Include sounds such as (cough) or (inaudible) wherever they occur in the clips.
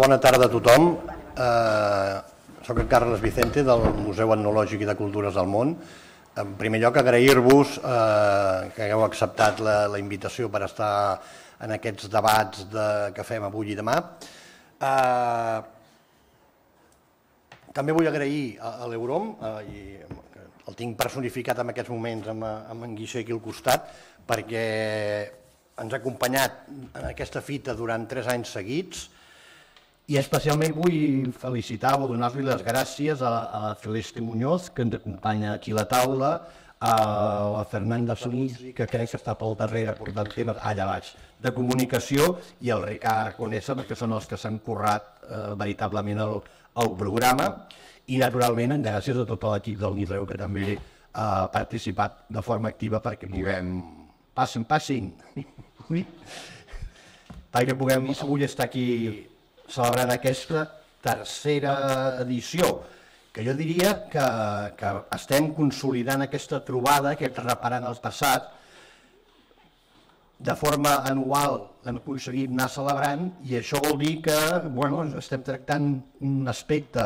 Bona tarda a tothom. Eh, soc en Carles Vicente del Museu Etnològic i de Cultures del Món. En primer lloc, agrair-vos eh, que hagueu acceptat la, la invitació per estar en aquests debats de, que fem avui i demà. Eh, també vull agrair a, a l'Eurom, eh, i el tinc personificat en aquests moments amb, amb en Guixer aquí al costat, perquè ens ha acompanyat en aquesta fita durant tres anys seguits i especialment vull felicitar o donar-li les gràcies a, a la Celeste Muñoz, que ens acompanya aquí a la taula, a la Fernanda Solís, que crec que està pel darrere portant temes allà baix de comunicació, i el Ricard Conesa, que són els que s'han currat eh, veritablement el, el programa, i naturalment gràcies a tot l'equip del Niseu, que també ha participat de forma activa perquè puguem... Passin, passin! perquè puguem avui estar aquí celebrant aquesta tercera edició, que jo diria que, que estem consolidant aquesta trobada, aquest reparant el passat, de forma anual hem aconseguit anar celebrant i això vol dir que bueno, estem tractant un aspecte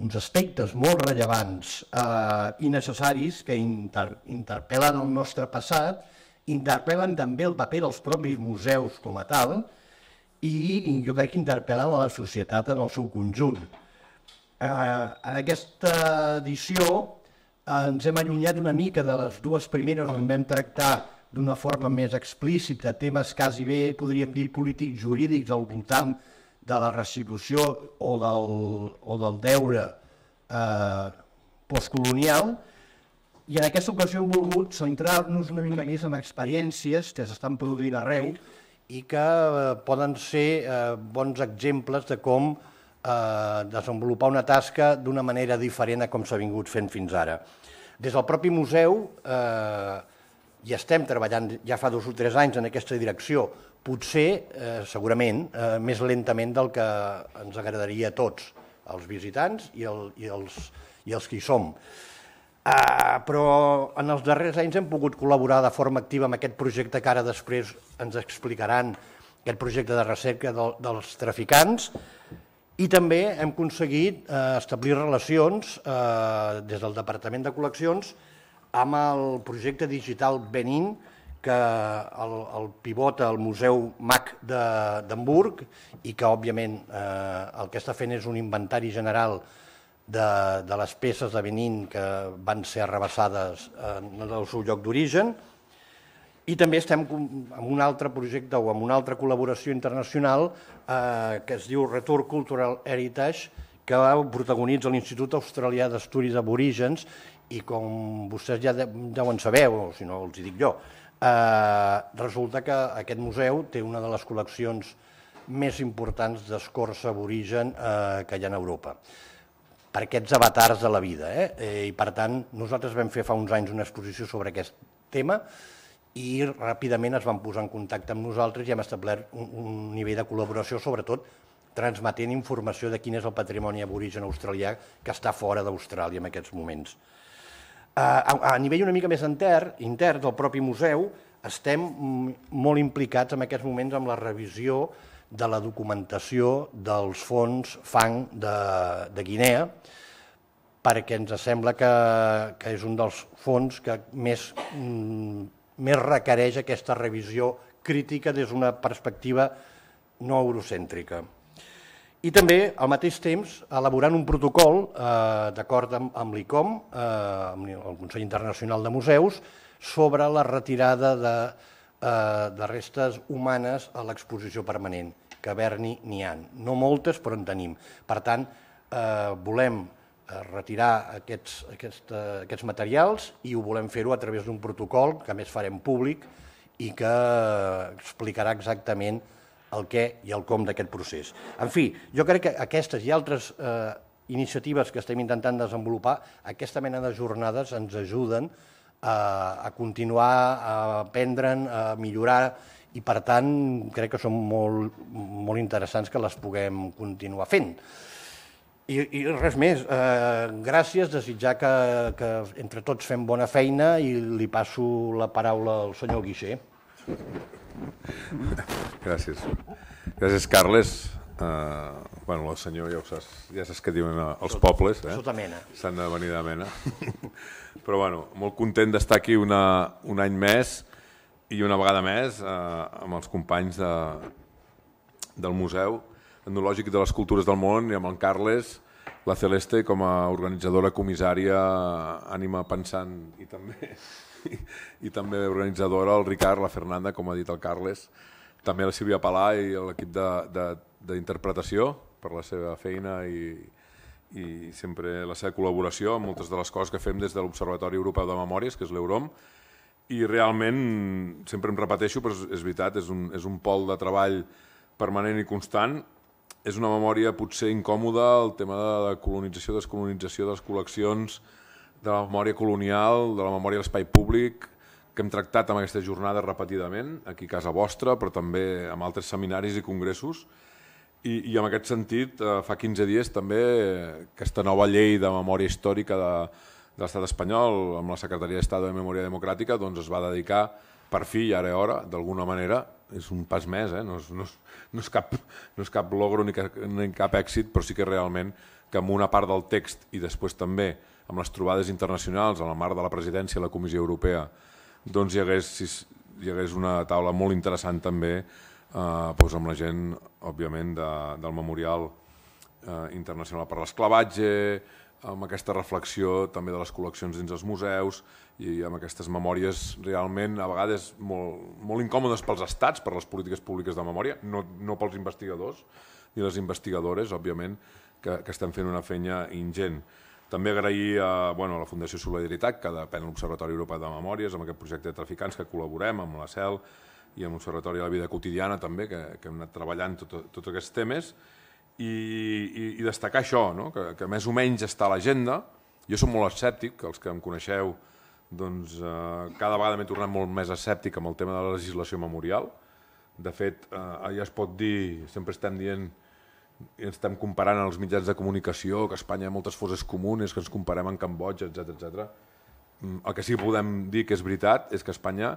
uns aspectes molt rellevants eh, i necessaris que inter, interpel·len el nostre passat, interpel·len també el paper dels propis museus com a tal, i jo crec que interpel·len a la societat en el seu conjunt. Eh, en aquesta edició eh, ens hem allunyat una mica de les dues primeres on vam tractar d'una forma més explícita temes quasi bé, podríem dir, polítics jurídics al voltant de la restitució o del, o del deure eh, postcolonial, i en aquesta ocasió hem volgut centrar-nos una mica més en experiències que s'estan produint arreu i que eh, poden ser eh, bons exemples de com eh, desenvolupar una tasca d'una manera diferent a com s'ha vingut fent fins ara. Des del propi museu eh, ja estem treballant ja fa dos o tres anys en aquesta direcció, potser, eh, segurament, eh, més lentament del que ens agradaria a tots, els visitants i, el, i, els, i els que hi som. Uh, però en els darrers anys hem pogut col·laborar de forma activa amb aquest projecte que ara després ens explicaran, aquest projecte de recerca del, dels traficants, i també hem aconseguit uh, establir relacions uh, des del Departament de Col·leccions amb el projecte digital Benin, que el, el pivota el Museu MAC d'Hamburg i que, òbviament, eh, el que està fent és un inventari general de, de les peces de Benin que van ser arrabassades en el seu lloc d'origen. I també estem en un altre projecte o en una altra col·laboració internacional eh, que es diu Return Cultural Heritage que protagonitza l'Institut Australià d'Estudis Aborígens i com vostès ja deuen saber, o si no els hi dic jo, eh, resulta que aquest museu té una de les col·leccions més importants d'escorça aborigen eh, que hi ha en Europa per aquests avatars de la vida. Eh? eh? I per tant, nosaltres vam fer fa uns anys una exposició sobre aquest tema i ràpidament es van posar en contacte amb nosaltres i hem establert un, un nivell de col·laboració, sobretot transmetent informació de quin és el patrimoni aborigen australià que està fora d'Austràlia en aquests moments. A, a, a nivell una mica més intern, intern del propi museu, estem molt implicats en aquests moments amb la revisió de la documentació dels fons fang de, de Guinea, perquè ens sembla que, que és un dels fons que més, mm, més requereix aquesta revisió crítica des d'una perspectiva no eurocèntrica. I també, al mateix temps, elaborant un protocol eh, d'acord amb, amb l'ICOM, eh, amb el Consell Internacional de Museus, sobre la retirada de, eh, de restes humanes a l'exposició permanent que haver-n'hi n'hi ha. No moltes, però en tenim. Per tant, eh, volem eh, retirar aquests, aquest, eh, aquests materials i ho volem fer-ho a través d'un protocol que més farem públic i que explicarà exactament el què i el com d'aquest procés. En fi, jo crec que aquestes i altres eh, iniciatives que estem intentant desenvolupar, aquesta mena de jornades ens ajuden a, a continuar a aprendre'n, a millorar i per tant crec que són molt, molt interessants que les puguem continuar fent. I, i res més, eh, gràcies, desitjar que, que entre tots fem bona feina i li passo la paraula al senyor Guixer. Gràcies. Gràcies, Carles. Uh, bueno, el senyor ja, ho saps, ja saps què diuen els sota, pobles, eh? Sota mena. S'han de venir de mena. (laughs) Però bueno, molt content d'estar aquí una, un any més i una vegada més uh, amb els companys de, del Museu Etnològic de les Cultures del Món i amb en Carles, la Celeste com a organitzadora comissària, ànima pensant i també, i, i també organitzadora, el Ricard, la Fernanda, com ha dit el Carles, també la Sílvia Palà i l'equip d'interpretació per la seva feina i, i sempre la seva col·laboració amb moltes de les coses que fem des de l'Observatori Europeu de Memòries, que és l'Eurom, i realment, sempre em repeteixo, però és, veritat, és un, és un pol de treball permanent i constant, és una memòria potser incòmoda, el tema de la colonització, descolonització de les col·leccions, de la memòria colonial, de la memòria de l'espai públic, que hem tractat amb aquesta jornada repetidament, aquí a casa vostra, però també amb altres seminaris i congressos. I, i en aquest sentit, eh, fa 15 dies també aquesta nova llei de memòria històrica de, l'estat espanyol, amb la Secretaria d'Estat de Memòria Democràtica, doncs es va dedicar per fi, i ara hora, d'alguna manera, és un pas més, eh? no, és, no, és, no, és cap, no és cap logro ni, cap, ni cap èxit, però sí que realment que amb una part del text i després també amb les trobades internacionals, en el marc de la presidència de la Comissió Europea, doncs hi hagués, hi hagués una taula molt interessant també eh, doncs amb la gent, òbviament, de, del Memorial eh, Internacional per l'Esclavatge, amb aquesta reflexió també de les col·leccions dins els museus i amb aquestes memòries realment a vegades molt, molt incòmodes pels estats, per les polítiques públiques de memòria, no, no pels investigadors ni les investigadores, òbviament, que, que estan fent una feina ingent. També agrair a, bueno, a la Fundació Solidaritat, que depèn de l'Observatori Europeu de Memòries, amb aquest projecte de traficants que col·laborem amb la CEL i amb l'Observatori de la Vida Quotidiana també, que, que hem anat treballant tots tot aquests temes, i, i, i destacar això, no? que, que més o menys està a l'agenda. Jo som molt escèptic, els que em coneixeu, doncs eh, cada vegada m'he tornat molt més escèptic amb el tema de la legislació memorial. De fet, eh, ja es pot dir, sempre estem dient i estem comparant els mitjans de comunicació, que Espanya hi ha moltes foses comunes, que ens comparem amb Cambodja, etc etc. Mm, el que sí que podem dir que és veritat és que Espanya,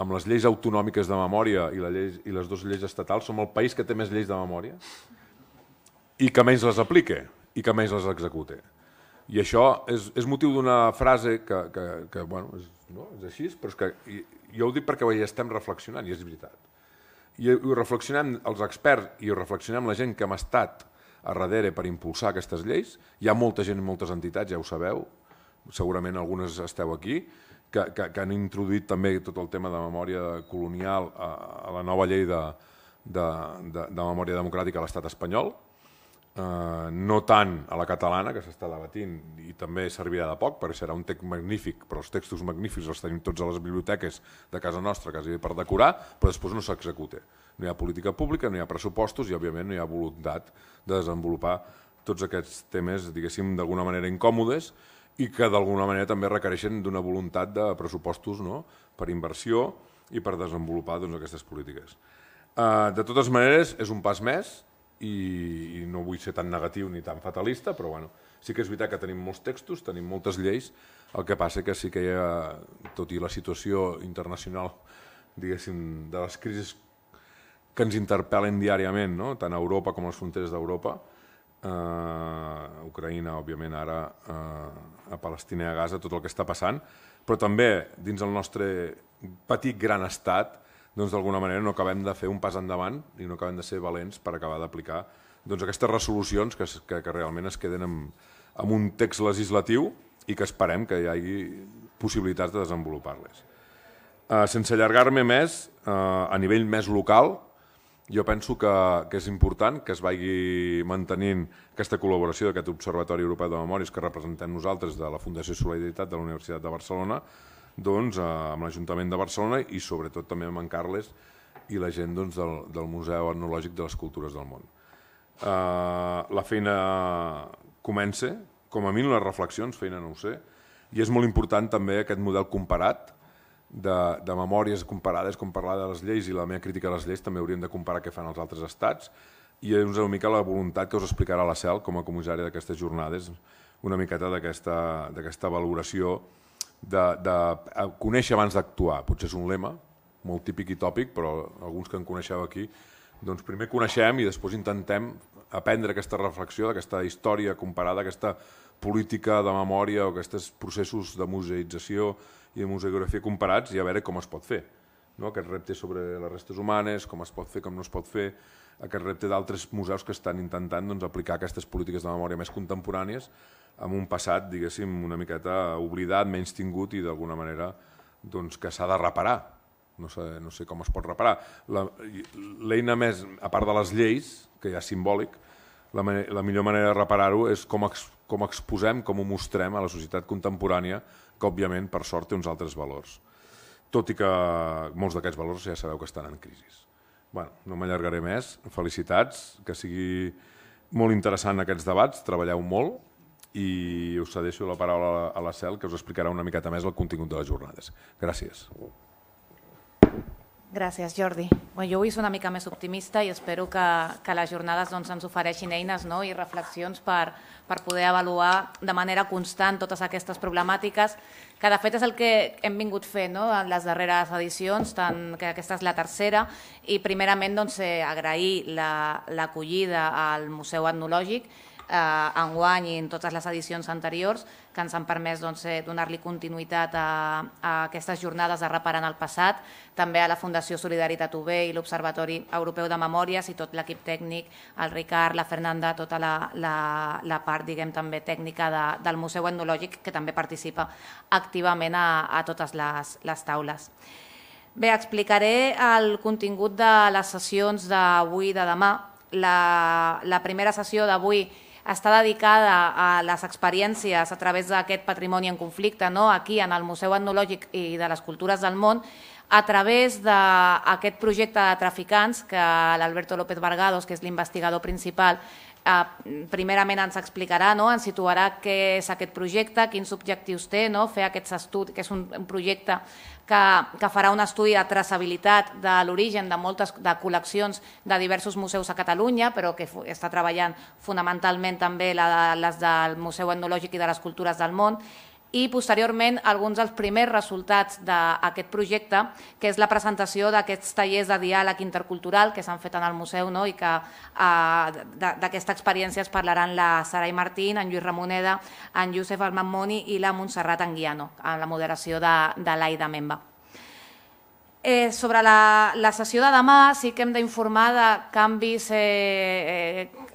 amb les lleis autonòmiques de memòria i, la llei, i les dues lleis estatals, som el país que té més lleis de memòria i que menys les aplique i que menys les execute. I això és, és motiu d'una frase que, que, que bueno, és, no? és així, però és que jo ho dic perquè ho estem reflexionant i és veritat i ho reflexionem els experts i ho reflexionem la gent que hem estat a darrere per impulsar aquestes lleis. Hi ha molta gent i moltes entitats, ja ho sabeu, segurament algunes esteu aquí, que, que, que han introduït també tot el tema de memòria colonial a, a la nova llei de, de, de, de memòria democràtica a l'estat espanyol, eh, no tant a la catalana, que s'està debatint i també servirà de poc, perquè serà un text magnífic, però els textos magnífics els tenim tots a les biblioteques de casa nostra, quasi per decorar, però després no s'executa. No hi ha política pública, no hi ha pressupostos i, òbviament, no hi ha voluntat de desenvolupar tots aquests temes, diguéssim, d'alguna manera incòmodes i que d'alguna manera també requereixen d'una voluntat de pressupostos no? per inversió i per desenvolupar doncs, aquestes polítiques. Uh, de totes maneres, és un pas més, i, i no vull ser tan negatiu ni tan fatalista, però bueno, sí que és veritat que tenim molts textos, tenim moltes lleis, el que passa que sí que hi ha, tot i la situació internacional, diguéssim, de les crisis que ens interpel·len diàriament, no? tant a Europa com a les fronteres d'Europa, eh, Ucraïna, òbviament, ara eh, a Palestina i a Gaza, tot el que està passant, però també dins el nostre petit gran estat, doncs d'alguna manera no acabem de fer un pas endavant i no acabem de ser valents per acabar d'aplicar doncs, aquestes resolucions que, que, que realment es queden amb, amb un text legislatiu i que esperem que hi hagi possibilitats de desenvolupar-les. Uh, sense allargar-me més, uh, a nivell més local, jo penso que, que és important que es vagi mantenint aquesta col·laboració d'aquest Observatori Europeu de Memòries que representem nosaltres de la Fundació Solidaritat de la Universitat de Barcelona, doncs, eh, amb l'Ajuntament de Barcelona i sobretot també amb en Carles i la gent doncs, del, del Museu Etnològic de les Cultures del Món. Uh, la feina comença, com a mínim les reflexions, feina no ho sé, i és molt important també aquest model comparat de, de memòries comparades, com parlar de les lleis i la meva crítica a les lleis, també hauríem de comparar què fan els altres estats, i és una mica la voluntat que us explicarà la CEL com a comissària d'aquestes jornades, una miqueta d'aquesta valoració de, de conèixer abans d'actuar. Potser és un lema molt típic i tòpic, però alguns que en coneixeu aquí doncs primer coneixem i després intentem aprendre aquesta reflexió, d'aquesta història comparada, aquesta política de memòria o aquests processos de museïtzació i de museografia comparats i a veure com es pot fer. No? Aquest repte sobre les restes humanes, com es pot fer, com no es pot fer, aquest repte d'altres museus que estan intentant doncs, aplicar aquestes polítiques de memòria més contemporànies amb un passat, diguéssim, una miqueta oblidat, menys tingut i d'alguna manera doncs, que s'ha de reparar. No sé, no sé com es pot reparar. L'eina més, a part de les lleis, que ja és simbòlic, la, la millor manera de reparar-ho és com, ex, com exposem, com ho mostrem a la societat contemporània, que òbviament, per sort, té uns altres valors. Tot i que molts d'aquests valors ja sabeu que estan en crisi. Bueno, no m'allargaré més. Felicitats, que sigui molt interessant aquests debats, treballeu molt i us cedeixo la paraula a la Cel, que us explicarà una miqueta més el contingut de les jornades. Gràcies. Gràcies, Jordi. Bueno, jo vull ser una mica més optimista i espero que, que les jornades doncs, ens ofereixin eines no? i reflexions per, per poder avaluar de manera constant totes aquestes problemàtiques, que de fet és el que hem vingut fent no? en les darreres edicions, tant que aquesta és la tercera, i primerament doncs, eh, agrair l'acollida la, al Museu Etnològic eh, enguany i en totes les edicions anteriors, que ens han permès doncs, eh, donar-li continuïtat a, a aquestes jornades de reparant el passat, també a la Fundació Solidaritat UB i l'Observatori Europeu de Memòries i tot l'equip tècnic, el Ricard, la Fernanda, tota la, la, la part diguem també tècnica de, del Museu Etnològic que també participa activament a, a totes les, les taules. Bé, explicaré el contingut de les sessions d'avui i de demà. La, la primera sessió d'avui està dedicada a les experiències a través d'aquest patrimoni en conflicte, no? aquí en el Museu Etnològic i de les Cultures del Món, a través d'aquest projecte de traficants que l'Alberto López Vargados, que és l'investigador principal, eh, primerament ens explicarà, no? ens situarà què és aquest projecte, quins objectius té, no? fer aquests estudis, que és un, un projecte que, que farà un estudi de traçabilitat de l'origen de moltes de col·leccions de diversos museus a Catalunya, però que està treballant fonamentalment també la, les del Museu Etnològic i de les Cultures del Món, i posteriorment alguns dels primers resultats d'aquest projecte, que és la presentació d'aquests tallers de diàleg intercultural que s'han fet en el museu no? i que eh, d'aquesta experiència es parlaran la Sarai Martín, en Lluís Ramoneda, en Josep Almamoni i la Montserrat Anguiano, amb la moderació de, de l'Aida Memba. Eh, sobre la, la sessió de demà sí que hem d'informar de canvis eh, eh,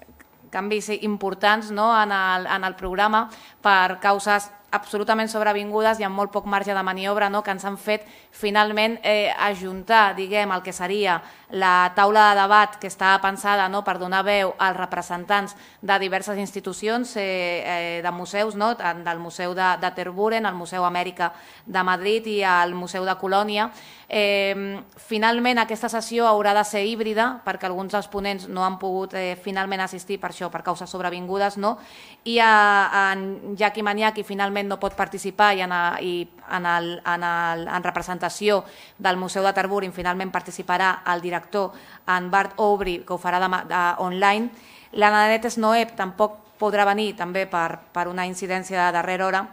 canvis importants no, en, el, en el programa per causes absolutament sobrevingudes i amb molt poc marge de maniobra no, que ens han fet finalment eh, ajuntar diguem, el que seria la taula de debat que estava pensada no, per donar veu als representants de diverses institucions eh, eh, de museus, no, del Museu de, de Terburen, el Museu Amèrica de Madrid i el Museu de Colònia. Eh, finalment aquesta sessió haurà de ser híbrida perquè alguns dels ponents no han pogut eh, finalment assistir per això, per causes sobrevingudes, no? i a, en Jacqui Maniac finalment no pot participar i en, a, i en, el, en, el, en representació del Museu de Terburin finalment participarà el director en Bart Aubry, que ho farà demà, de, online. La Nanet Snoep tampoc podrà venir també per, per una incidència de darrera hora,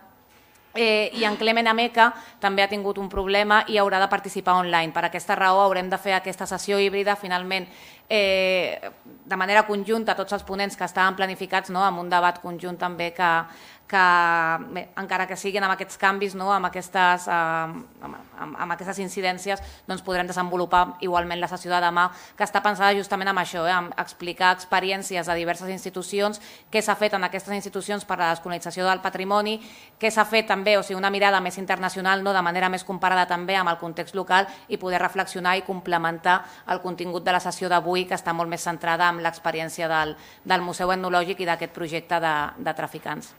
Eh, I en Clement Ameca també ha tingut un problema i haurà de participar online. Per aquesta raó haurem de fer aquesta sessió híbrida finalment eh, de manera conjunta tots els ponents que estaven planificats no, amb un debat conjunt també que, que bé, encara que siguin amb aquests canvis, no, amb, aquestes, eh, amb, amb, amb aquestes incidències, doncs podrem desenvolupar igualment la sessió de demà, que està pensada justament amb això, eh, amb explicar experiències de diverses institucions, què s'ha fet en aquestes institucions per a la descolonització del patrimoni, què s'ha fet també, o sigui, una mirada més internacional, no, de manera més comparada també amb el context local i poder reflexionar i complementar el contingut de la sessió d'avui, que està molt més centrada en l'experiència del, del Museu Etnològic i d'aquest projecte de, de traficants.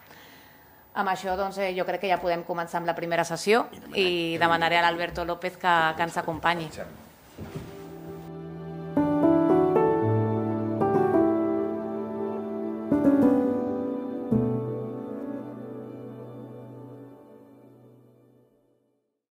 Amb això doncs, eh, jo crec que ja podem començar amb la primera sessió i demanaré a l'Alberto López que, que ens acompanyi.